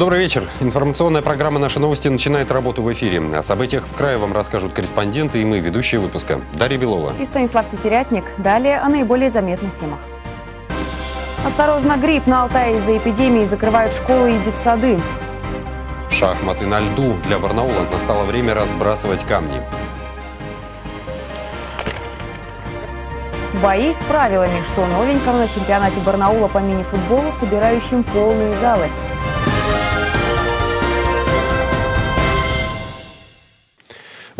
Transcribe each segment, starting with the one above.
Добрый вечер. Информационная программа «Наши новости» начинает работу в эфире. О событиях в крае вам расскажут корреспонденты и мы, ведущие выпуска. Дарья Белова. И Станислав Тетерятник. Далее о наиболее заметных темах. Осторожно, грипп на Алтае из-за эпидемии закрывают школы и детсады. Шахматы на льду. Для Барнаула настало время разбрасывать камни. Бои с правилами, что новенького на чемпионате Барнаула по мини-футболу, собирающим полные залы.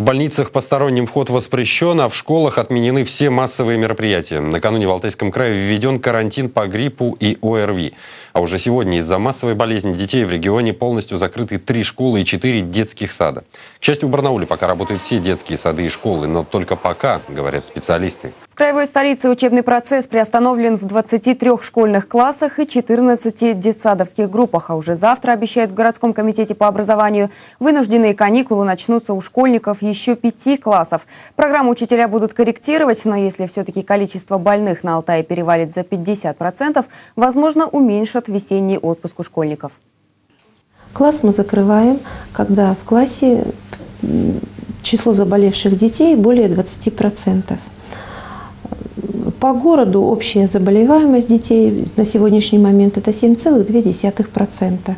В больницах посторонним вход воспрещен, а в школах отменены все массовые мероприятия. Накануне в Алтайском крае введен карантин по гриппу и ОРВИ. А уже сегодня из-за массовой болезни детей в регионе полностью закрыты три школы и четыре детских сада. К счастью, в Барнауле пока работают все детские сады и школы, но только пока, говорят специалисты. В краевой столице учебный процесс приостановлен в 23 школьных классах и 14 детсадовских группах. А уже завтра, обещают в городском комитете по образованию, вынужденные каникулы начнутся у школьников еще пяти классов. Программу учителя будут корректировать, но если все-таки количество больных на Алтае перевалит за 50%, возможно, уменьшат весенний отпуск у школьников? Класс мы закрываем, когда в классе число заболевших детей более 20%. По городу общая заболеваемость детей на сегодняшний момент это 7,2%. То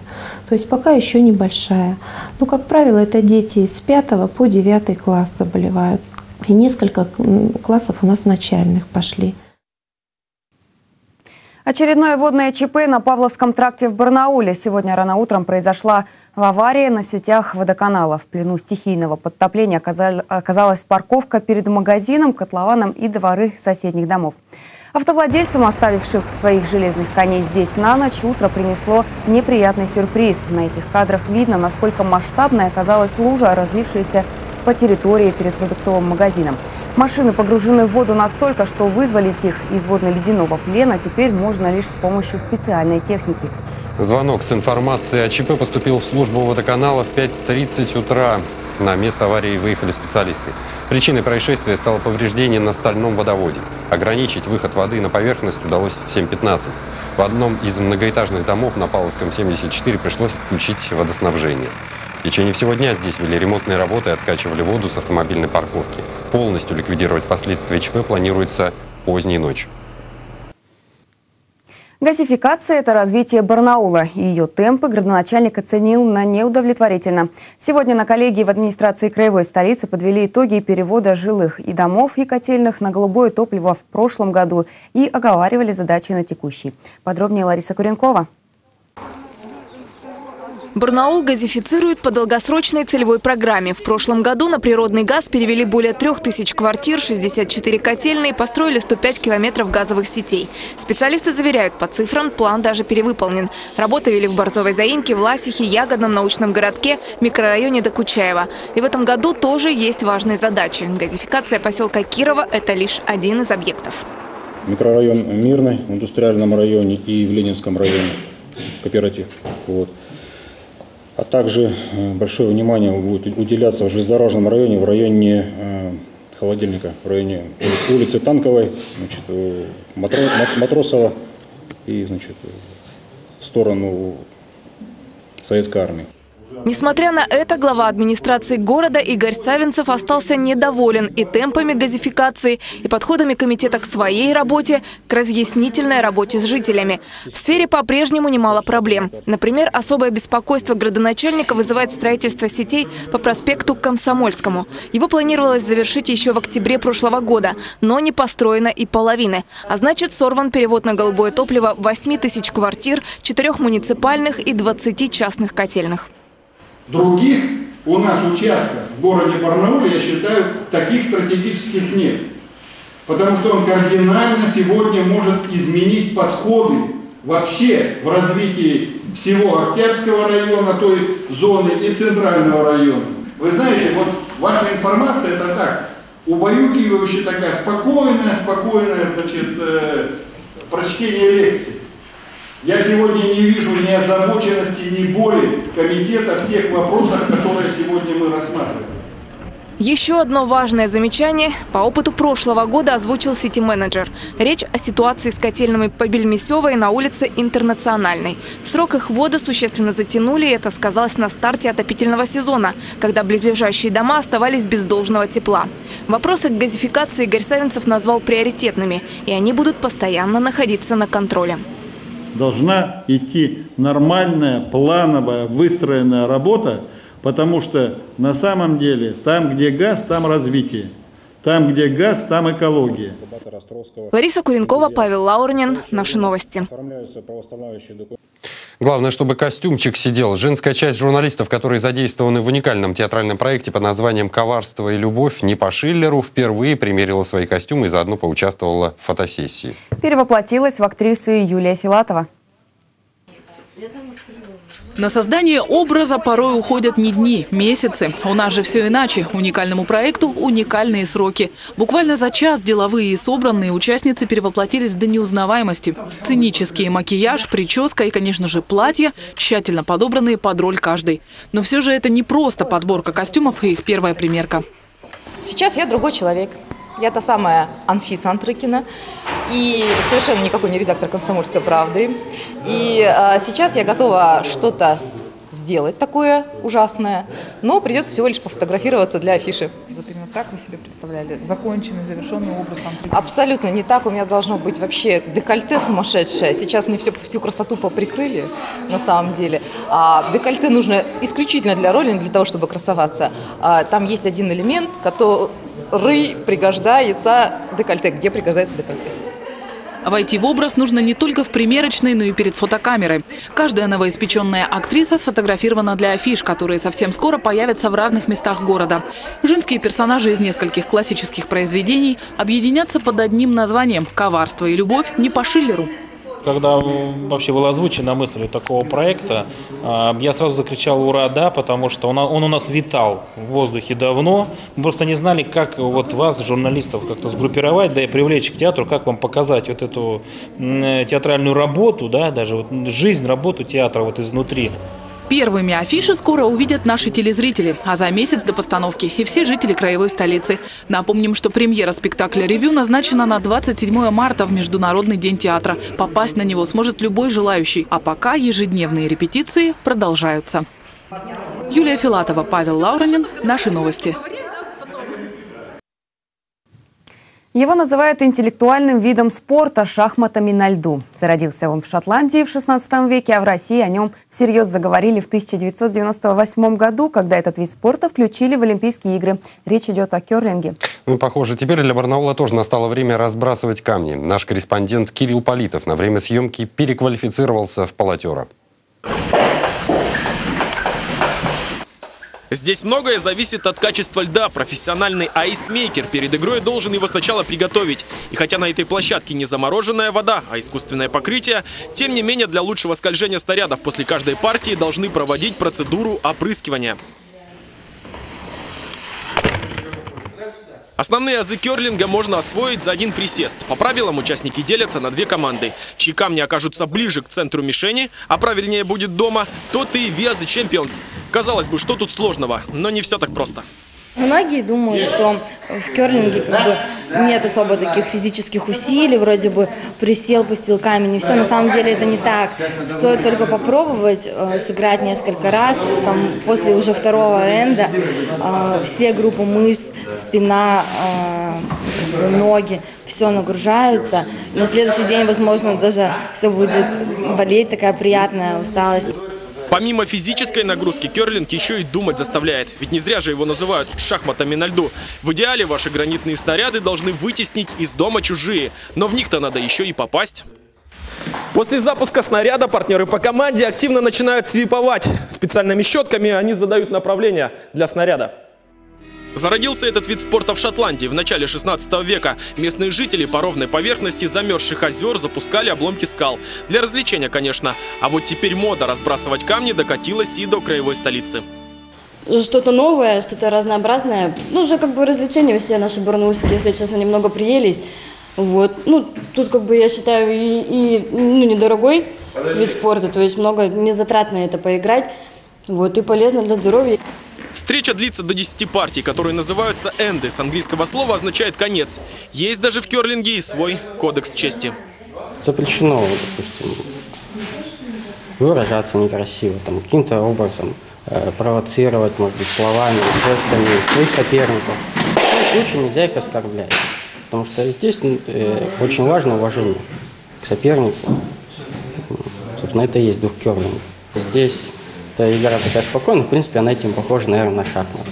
есть пока еще небольшая. Но, как правило, это дети с 5 по 9 класс заболевают. И несколько классов у нас начальных пошли. Очередное водное ЧП на Павловском тракте в Барнауле. Сегодня рано утром произошла авария на сетях водоканала. В плену стихийного подтопления оказалась парковка перед магазином, котлованом и дворы соседних домов. Автовладельцам, оставивших своих железных коней здесь на ночь, утро принесло неприятный сюрприз. На этих кадрах видно, насколько масштабной оказалась лужа, разлившаяся по территории перед продуктовым магазином. Машины погружены в воду настолько, что вызволить их из водно-ледяного плена теперь можно лишь с помощью специальной техники. Звонок с информацией о ЧП поступил в службу водоканала в 5.30 утра. На место аварии выехали специалисты. Причиной происшествия стало повреждение на стальном водоводе. Ограничить выход воды на поверхность удалось в 7.15. В одном из многоэтажных домов на Павловском 74 пришлось включить водоснабжение. В течение всего дня здесь вели ремонтные работы и откачивали воду с автомобильной парковки. Полностью ликвидировать последствия ЧП планируется поздней ночью. Газификация – это развитие Барнаула. Ее темпы градоначальник оценил на неудовлетворительно. Сегодня на коллегии в администрации краевой столицы подвели итоги перевода жилых и домов и котельных на голубое топливо в прошлом году и оговаривали задачи на текущий. Подробнее Лариса Куренкова. Барнаул газифицирует по долгосрочной целевой программе. В прошлом году на природный газ перевели более 3000 квартир, 64 котельные, построили 105 километров газовых сетей. Специалисты заверяют, по цифрам план даже перевыполнен. Работы вели в Борзовой заимке, Власихе, Ягодном научном городке, микрорайоне Докучаева. И в этом году тоже есть важные задачи. Газификация поселка Кирова – это лишь один из объектов. Микрорайон Мирный в индустриальном районе и в Ленинском районе кооператив. Вот. А также э, большое внимание будет уделяться в железнодорожном районе, в районе э, холодильника, в районе улицы Танковой, значит, Матросова и значит, в сторону Советской армии. Несмотря на это, глава администрации города Игорь Савинцев остался недоволен и темпами газификации, и подходами комитета к своей работе, к разъяснительной работе с жителями. В сфере по-прежнему немало проблем. Например, особое беспокойство градоначальника вызывает строительство сетей по проспекту Комсомольскому. Его планировалось завершить еще в октябре прошлого года, но не построено и половины. А значит, сорван перевод на голубое топливо 8 тысяч квартир, 4 муниципальных и 20 частных котельных. Других у нас участков в городе Барнауле, я считаю, таких стратегических нет. Потому что он кардинально сегодня может изменить подходы вообще в развитии всего Октябрьского района, той зоны и Центрального района. Вы знаете, вот ваша информация это так, убаюкивающая такая спокойная, спокойная, значит, э, прочтение лекций. Я сегодня не вижу ни озабоченности, ни боли комитета в тех вопросах, которые сегодня мы рассматриваем. Еще одно важное замечание по опыту прошлого года озвучил сити-менеджер. Речь о ситуации с котельными по Бельмесевой на улице Интернациональной. Срок их ввода существенно затянули, и это сказалось на старте отопительного сезона, когда близлежащие дома оставались без должного тепла. Вопросы к газификации Игорь назвал приоритетными, и они будут постоянно находиться на контроле. Должна идти нормальная, плановая, выстроенная работа, Потому что на самом деле там, где газ, там развитие. Там, где газ, там экология. Лариса Куренкова, Павел Лаурнин. Наши новости. Главное, чтобы костюмчик сидел. Женская часть журналистов, которые задействованы в уникальном театральном проекте под названием «Коварство и любовь» не по Шиллеру, впервые примерила свои костюмы и заодно поучаствовала в фотосессии. Перевоплотилась в актрису Юлия Филатова. На создание образа порой уходят не дни, месяцы. У нас же все иначе. Уникальному проекту уникальные сроки. Буквально за час деловые и собранные участницы перевоплотились до неузнаваемости. Сценический макияж, прическа и, конечно же, платья, тщательно подобранные под роль каждой. Но все же это не просто подборка костюмов и их первая примерка. Сейчас я другой человек. Я та самая Анфиса Антрыкина и совершенно никакой не редактор «Комсомольской правды». И а, сейчас я готова что-то сделать такое ужасное, но придется всего лишь пофотографироваться для афиши. Вот именно так вы себе представляли? Законченный, завершенный образ Антрыкина? Абсолютно не так. У меня должно быть вообще декольте сумасшедшее. Сейчас мне все, всю красоту поприкрыли на самом деле. А декольте нужно исключительно для роли, для того, чтобы красоваться. А, там есть один элемент, который ры пригождается декольте. Где пригождается декольте? Войти в образ нужно не только в примерочной, но и перед фотокамерой. Каждая новоиспеченная актриса сфотографирована для афиш, которые совсем скоро появятся в разных местах города. Женские персонажи из нескольких классических произведений объединятся под одним названием «Коварство и любовь» не по Шиллеру. Когда вообще была озвучена мысль такого проекта, а, я сразу закричал «Ура, да!», потому что он, он у нас витал в воздухе давно. Мы просто не знали, как вот вас, журналистов, как-то сгруппировать, да и привлечь к театру, как вам показать вот эту театральную работу, да, даже вот жизнь, работу театра вот изнутри. Первыми афиши скоро увидят наши телезрители, а за месяц до постановки и все жители краевой столицы. Напомним, что премьера спектакля «Ревю» назначена на 27 марта в Международный день театра. Попасть на него сможет любой желающий, а пока ежедневные репетиции продолжаются. Юлия Филатова, Павел Лауранин. Наши новости. Его называют интеллектуальным видом спорта шахматами на льду. Зародился он в Шотландии в 16 веке, а в России о нем всерьез заговорили в 1998 году, когда этот вид спорта включили в Олимпийские игры. Речь идет о керлинге. Ну, похоже, теперь для Барнаула тоже настало время разбрасывать камни. Наш корреспондент Кирилл Политов на время съемки переквалифицировался в полотера. Здесь многое зависит от качества льда. Профессиональный айсмейкер перед игрой должен его сначала приготовить. И хотя на этой площадке не замороженная вода, а искусственное покрытие, тем не менее для лучшего скольжения снарядов после каждой партии должны проводить процедуру опрыскивания. Основные азы керлинга можно освоить за один присест. По правилам участники делятся на две команды. Чьи камни окажутся ближе к центру мишени, а правильнее будет дома, тот и the Champions. Казалось бы, что тут сложного, но не все так просто. Многие думают, что в керлинге как бы нет особо таких физических усилий, вроде бы присел, пустил камень, и все. На самом деле это не так. Стоит только попробовать э, сыграть несколько раз, там, после уже второго энда э, все группы мышц, спина, э, ноги, все нагружаются. На следующий день, возможно, даже все будет болеть, такая приятная усталость. Помимо физической нагрузки, керлинг еще и думать заставляет. Ведь не зря же его называют шахматами на льду. В идеале ваши гранитные снаряды должны вытеснить из дома чужие. Но в них-то надо еще и попасть. После запуска снаряда партнеры по команде активно начинают свиповать. Специальными щетками они задают направление для снаряда. Зародился этот вид спорта в Шотландии в начале 16 века. Местные жители по ровной поверхности замерзших озер запускали обломки скал. Для развлечения, конечно. А вот теперь мода разбрасывать камни докатилась и до краевой столицы. Что-то новое, что-то разнообразное. Ну, уже как бы развлечения все наши барнульские, если честно, немного приелись. Вот. Ну, тут как бы я считаю и, и ну, недорогой вид спорта, то есть много не затратно это поиграть. Вот, и полезно для здоровья. Встреча длится до 10 партий, которые называются «энды». С английского слова означает «конец». Есть даже в керлинге и свой кодекс чести. Запрещено, допустим, выражаться некрасиво, там, каким-то образом э, провоцировать, может быть, словами, жестами своих соперников. В таком случае нельзя их оскорблять, потому что здесь э, очень важно уважение к сопернику. Собственно, это и есть дух керлинга. Здесь эта игра такая спокойная, в принципе, она этим похожа, наверное, на шахматы.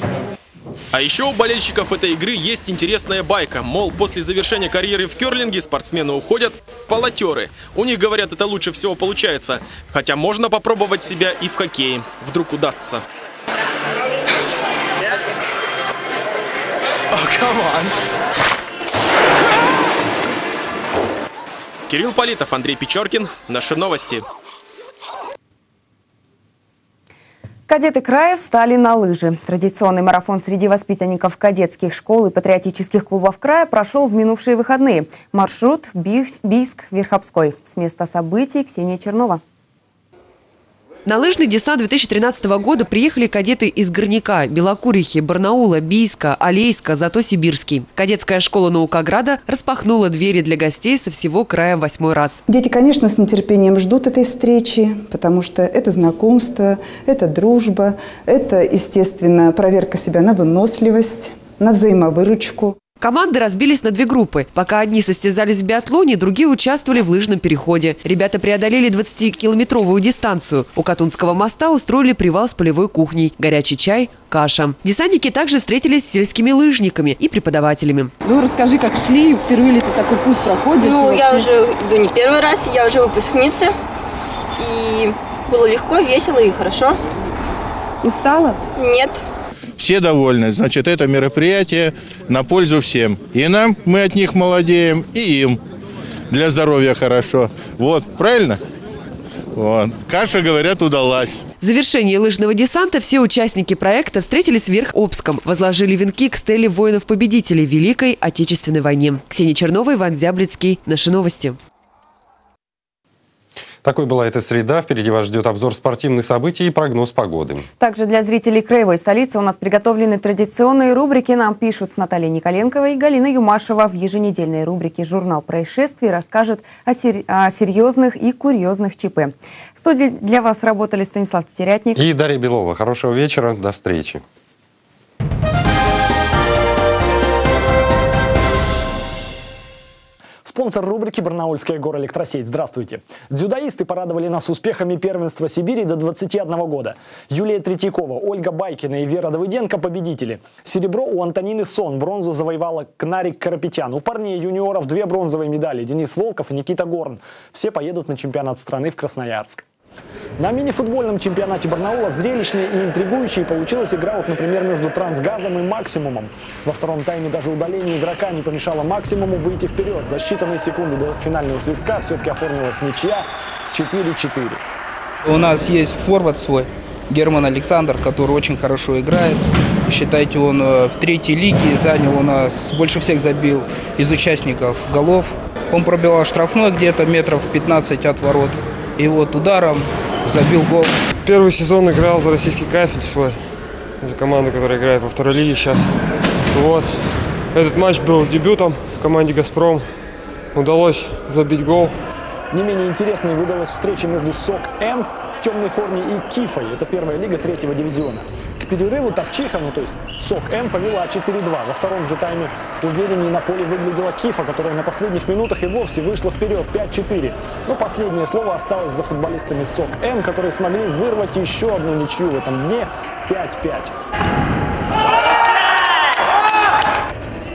А еще у болельщиков этой игры есть интересная байка. Мол, после завершения карьеры в керлинге спортсмены уходят в полотеры. У них, говорят, это лучше всего получается. Хотя можно попробовать себя и в хоккее. Вдруг удастся. Кирилл Политов, Андрей Печоркин. Наши новости. Кадеты края встали на лыжи. Традиционный марафон среди воспитанников кадетских школ и патриотических клубов края прошел в минувшие выходные. Маршрут Бийск-Верховской. С места событий Ксения Чернова. На лыжный десант 2013 года приехали кадеты из Горняка, Белокурихи, Барнаула, Бийска, Алейска, зато Сибирский. Кадетская школа Наукограда распахнула двери для гостей со всего края восьмой раз. Дети, конечно, с нетерпением ждут этой встречи, потому что это знакомство, это дружба, это, естественно, проверка себя на выносливость, на взаимовыручку. Команды разбились на две группы. Пока одни состязались в биатлоне, другие участвовали в лыжном переходе. Ребята преодолели 20-километровую дистанцию. У Катунского моста устроили привал с полевой кухней, горячий чай, каша. Десантники также встретились с сельскими лыжниками и преподавателями. Ну, расскажи, как шли, впервые ли ты такой путь проходишь? Ну, я уже иду не первый раз, я уже выпускница. И было легко, весело и хорошо. Устала? Нет. Все довольны. Значит, это мероприятие на пользу всем. И нам, мы от них молодеем, и им. Для здоровья хорошо. Вот, правильно? Вот. Каша, говорят, удалась. В завершении лыжного десанта все участники проекта встретились в Верх-Обском, возложили венки к стеле воинов-победителей Великой Отечественной войне. Ксения Чернова, Иван Зяблицкий. Наши новости. Такой была эта среда. Впереди вас ждет обзор спортивных событий и прогноз погоды. Также для зрителей краевой столицы у нас приготовлены традиционные рубрики. Нам пишут с Натальей Николенковой и Галиной Юмашева. В еженедельной рубрике «Журнал происшествий» расскажет о, сер... о серьезных и курьезных ЧП. В студии для вас работали Станислав Тетерятник и Дарья Белова. Хорошего вечера. До встречи. Спонсор рубрики «Барнаульская горэлектросеть». Здравствуйте. Дзюдоисты порадовали нас успехами первенства Сибири до 21 года. Юлия Третьякова, Ольга Байкина и Вера Давыденко – победители. Серебро у Антонины Сон, бронзу завоевала Кнарик Карапетян. У парней юниоров две бронзовые медали – Денис Волков и Никита Горн. Все поедут на чемпионат страны в Красноярск. На мини-футбольном чемпионате Барнаула зрелищной и интригующей получилась игра, вот, например, между Трансгазом и Максимумом. Во втором тайме даже удаление игрока не помешало Максимуму выйти вперед. За считанные секунды до финального свистка все-таки оформилась ничья 4-4. У нас есть форвард свой, Герман Александр, который очень хорошо играет. Считайте, он э, в третьей лиге занял у нас, больше всех забил из участников голов. Он пробивал штрафной где-то метров 15 от ворот. И вот ударом забил гол. Первый сезон играл за российский кафель свой, за команду, которая играет во второй лиге сейчас. Вот. Этот матч был дебютом в команде «Газпром». Удалось забить гол. Не менее интересной выдалась встреча между СОК-М темной форме и Кифой. Это первая лига третьего дивизиона. К перерыву Топчиха, ну то есть СОК-М, повела 4-2. Во втором же тайме увереннее на поле выглядела Кифа, которая на последних минутах и вовсе вышла вперед 5-4. Но последнее слово осталось за футболистами СОК-М, которые смогли вырвать еще одну ничью в этом дне 5-5.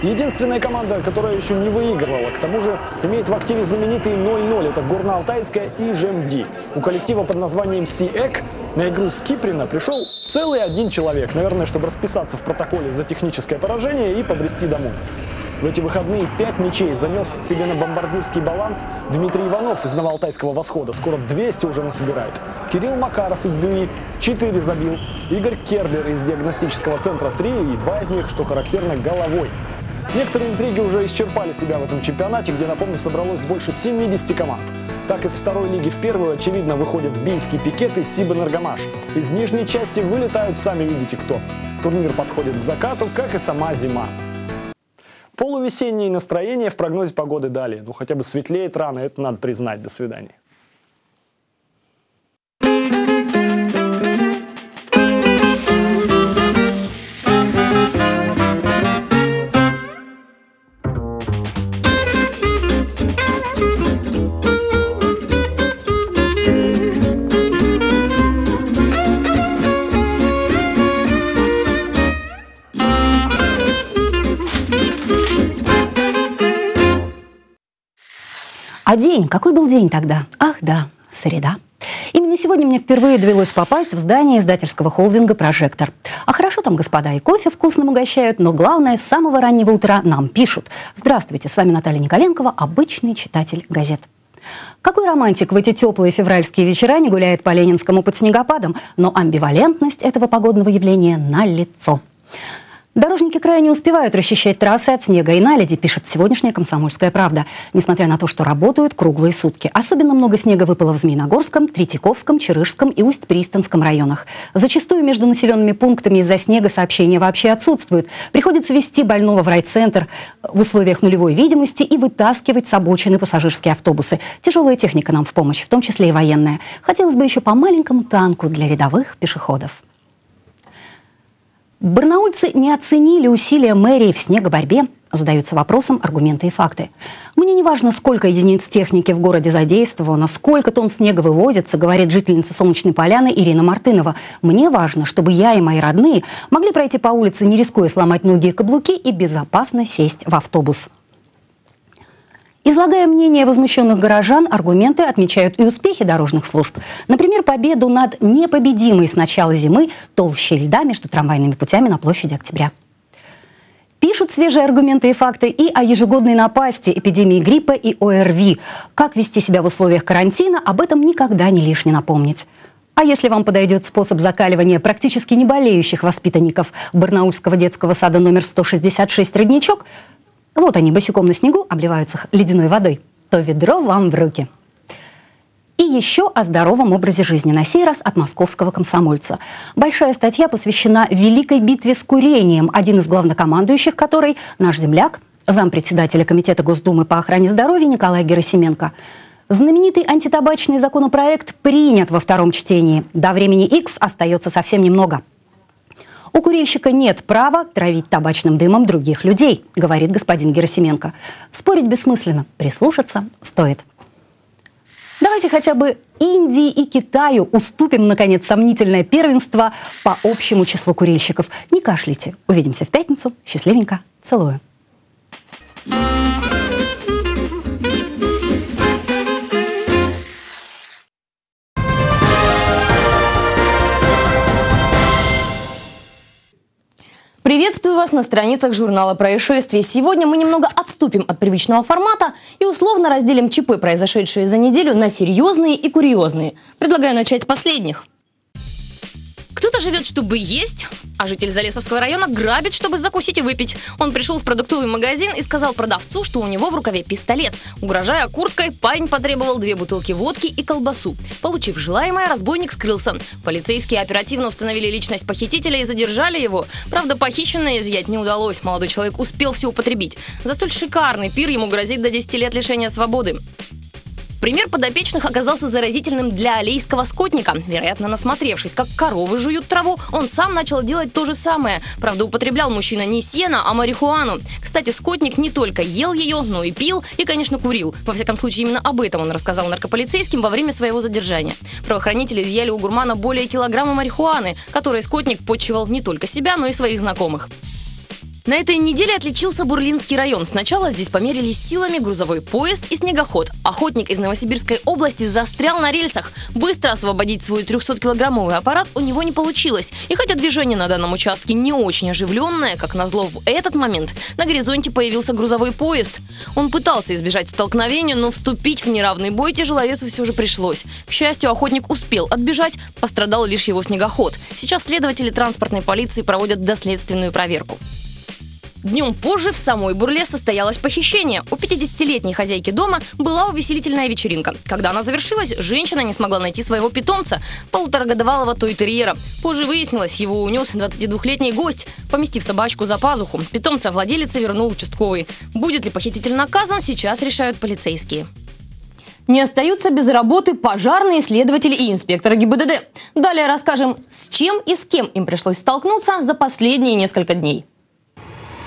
Единственная команда, которая еще не выигрывала, к тому же имеет в активе знаменитые 0-0. Это Горно-Алтайская и ЖМД. У коллектива под названием СИЭК на игру с Киприна пришел целый один человек. Наверное, чтобы расписаться в протоколе за техническое поражение и побрести домой. В эти выходные пять мячей занес себе на бомбардирский баланс Дмитрий Иванов из Новоалтайского восхода. Скоро 200 уже насобирает. Кирилл Макаров из БЮИ 4 забил. Игорь Кербер из диагностического центра 3 и два из них, что характерно, головой. Некоторые интриги уже исчерпали себя в этом чемпионате, где, напомню, собралось больше 70 команд. Так из второй лиги в первую, очевидно, выходят бийский пикет и Сибэнергомаш. Из нижней части вылетают, сами видите кто. Турнир подходит к закату, как и сама зима. Полувесенние настроения в прогнозе погоды далее. Ну хотя бы светлеет рано, это надо признать. До свидания. День? Какой был день тогда? Ах, да, среда. Именно сегодня мне впервые довелось попасть в здание издательского холдинга «Прожектор». А хорошо там, господа, и кофе вкусным угощают, но главное, с самого раннего утра нам пишут. Здравствуйте, с вами Наталья Николенкова, обычный читатель газет. Какой романтик в эти теплые февральские вечера не гуляет по Ленинскому под снегопадом, но амбивалентность этого погодного явления налицо. Дорожники края не успевают расчищать трассы от снега и наледи, пишет сегодняшняя «Комсомольская правда», несмотря на то, что работают круглые сутки. Особенно много снега выпало в Змеиногорском, Третьяковском, Чирышском и Усть-Пристанском районах. Зачастую между населенными пунктами из-за снега сообщения вообще отсутствуют. Приходится вести больного в райцентр в условиях нулевой видимости и вытаскивать с обочины пассажирские автобусы. Тяжелая техника нам в помощь, в том числе и военная. Хотелось бы еще по маленькому танку для рядовых пешеходов. Барнаульцы не оценили усилия мэрии в снегоборьбе, задаются вопросом аргументы и факты. Мне не важно, сколько единиц техники в городе задействовано, сколько тонн снега вывозится, говорит жительница Солнечной Поляны Ирина Мартынова. Мне важно, чтобы я и мои родные могли пройти по улице, не рискуя сломать ноги и каблуки, и безопасно сесть в автобус. Излагая мнение возмущенных горожан, аргументы отмечают и успехи дорожных служб. Например, победу над непобедимой с начала зимы толщей льда между трамвайными путями на площади Октября. Пишут свежие аргументы и факты и о ежегодной напасти эпидемии гриппа и ОРВИ. Как вести себя в условиях карантина, об этом никогда не лишне напомнить. А если вам подойдет способ закаливания практически не болеющих воспитанников Барнаульского детского сада номер 166 «Родничок», вот они босиком на снегу обливаются ледяной водой, то ведро вам в руки. И еще о здоровом образе жизни, на сей раз от московского комсомольца. Большая статья посвящена Великой битве с курением, один из главнокомандующих которой наш земляк, зампредседателя Комитета Госдумы по охране здоровья Николай Герасименко. Знаменитый антитабачный законопроект принят во втором чтении. До времени X остается совсем немного – у курильщика нет права травить табачным дымом других людей, говорит господин Герасименко. Спорить бессмысленно, прислушаться стоит. Давайте хотя бы Индии и Китаю уступим, наконец, сомнительное первенство по общему числу курильщиков. Не кашляйте. Увидимся в пятницу. Счастливенько. Целую. Приветствую вас на страницах журнала «Происшествий». Сегодня мы немного отступим от привычного формата и условно разделим ЧП, произошедшие за неделю, на серьезные и курьезные. Предлагаю начать с последних. Кто-то живет, чтобы есть, а житель Залесовского района грабит, чтобы закусить и выпить. Он пришел в продуктовый магазин и сказал продавцу, что у него в рукаве пистолет. Угрожая курткой, парень потребовал две бутылки водки и колбасу. Получив желаемое, разбойник скрылся. Полицейские оперативно установили личность похитителя и задержали его. Правда, похищенное изъять не удалось. Молодой человек успел все употребить. За столь шикарный пир ему грозит до 10 лет лишения свободы. Пример подопечных оказался заразительным для алейского скотника. Вероятно, насмотревшись, как коровы жуют траву, он сам начал делать то же самое. Правда, употреблял мужчина не сено, а марихуану. Кстати, скотник не только ел ее, но и пил и, конечно, курил. Во всяком случае, именно об этом он рассказал наркополицейским во время своего задержания. Правоохранители изъяли у гурмана более килограмма марихуаны, которой скотник почивал не только себя, но и своих знакомых. На этой неделе отличился Бурлинский район. Сначала здесь померились силами грузовой поезд и снегоход. Охотник из Новосибирской области застрял на рельсах. Быстро освободить свой 300-килограммовый аппарат у него не получилось. И хотя движение на данном участке не очень оживленное, как назло в этот момент, на горизонте появился грузовой поезд. Он пытался избежать столкновения, но вступить в неравный бой тяжеловесу все же пришлось. К счастью, охотник успел отбежать, пострадал лишь его снегоход. Сейчас следователи транспортной полиции проводят доследственную проверку. Днем позже в самой Бурле состоялось похищение. У 50-летней хозяйки дома была увеселительная вечеринка. Когда она завершилась, женщина не смогла найти своего питомца, полуторагодовалого той-терьера. Позже выяснилось, его унес 22-летний гость, поместив собачку за пазуху. Питомца владелица вернул участковый. Будет ли похититель наказан, сейчас решают полицейские. Не остаются без работы пожарные, следователи и инспекторы ГИБДД. Далее расскажем, с чем и с кем им пришлось столкнуться за последние несколько дней.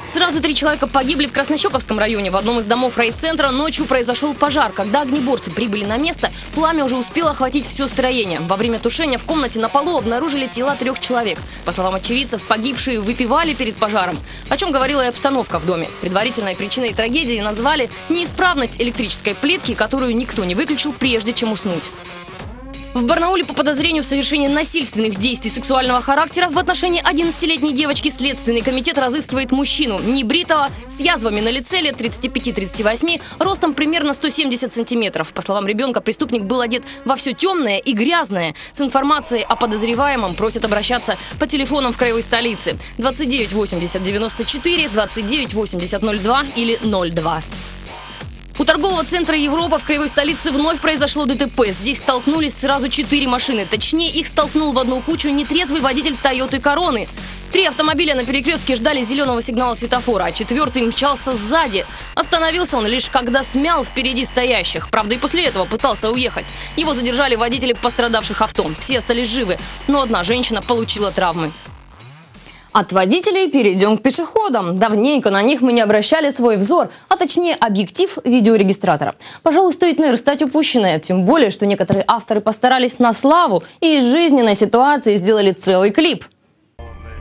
Сразу три человека погибли в Краснощековском районе. В одном из домов райцентра ночью произошел пожар. Когда огнеборцы прибыли на место, пламя уже успело охватить все строение. Во время тушения в комнате на полу обнаружили тела трех человек. По словам очевидцев, погибшие выпивали перед пожаром. О чем говорила и обстановка в доме. Предварительной причиной трагедии назвали неисправность электрической плитки, которую никто не выключил, прежде чем уснуть. В Барнауле по подозрению в совершении насильственных действий сексуального характера в отношении 11-летней девочки Следственный комитет разыскивает мужчину, небритого, с язвами на лице лет 35-38, ростом примерно 170 сантиметров. По словам ребенка, преступник был одет во все темное и грязное. С информацией о подозреваемом просят обращаться по телефонам в краевой столице 29 80 94, 29 80 02 или 02. У торгового центра Европа в краевой столице вновь произошло ДТП. Здесь столкнулись сразу четыре машины. Точнее, их столкнул в одну кучу нетрезвый водитель Тойоты Короны. Три автомобиля на перекрестке ждали зеленого сигнала светофора, а четвертый мчался сзади. Остановился он лишь когда смял впереди стоящих. Правда, и после этого пытался уехать. Его задержали водители пострадавших авто. Все остались живы, но одна женщина получила травмы. От водителей перейдем к пешеходам. Давненько на них мы не обращали свой взор, а точнее объектив видеорегистратора. Пожалуй, стоит наверстать упущенное, тем более, что некоторые авторы постарались на славу и из жизненной ситуации сделали целый клип.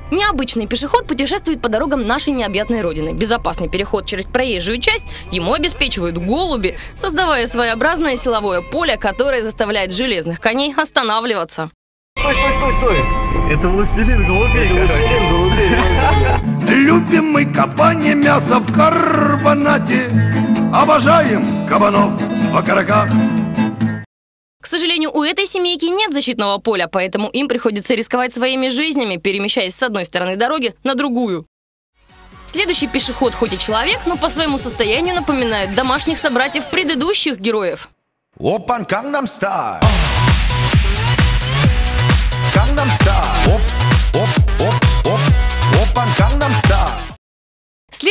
Необычный пешеход путешествует по дорогам нашей необъятной родины. Безопасный переход через проезжую часть ему обеспечивают голуби, создавая своеобразное силовое поле, которое заставляет железных коней останавливаться. Стой, стой, стой, стой! Это властелин голубей, властелин голубей. Любим мы кабане мясо в карбонате, Обожаем кабанов в окороках. К сожалению, у этой семейки нет защитного поля, поэтому им приходится рисковать своими жизнями, перемещаясь с одной стороны дороги на другую. Следующий пешеход хоть и человек, но по своему состоянию напоминает домашних собратьев предыдущих героев. Опан Gangnam Style.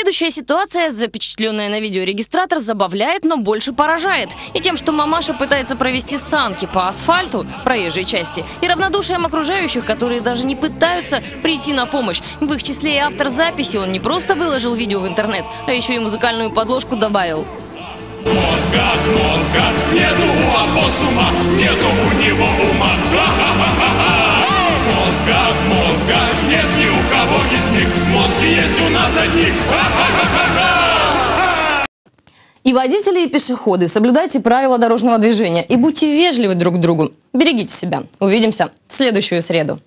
Следующая ситуация, запечатленная на видеорегистратор, забавляет, но больше поражает. И тем, что мамаша пытается провести санки по асфальту проезжей части, и равнодушием окружающих, которые даже не пытаются прийти на помощь. В их числе и автор записи, он не просто выложил видео в интернет, а еще и музыкальную подложку добавил. Мозга, мозга, нету у нету у него ума. Ха-ха-ха-ха-ха. Мозга, нет ни у кого из них. Мозг есть у нас одних. И водители, и пешеходы, соблюдайте правила дорожного движения и будьте вежливы друг к другу. Берегите себя. Увидимся в следующую среду.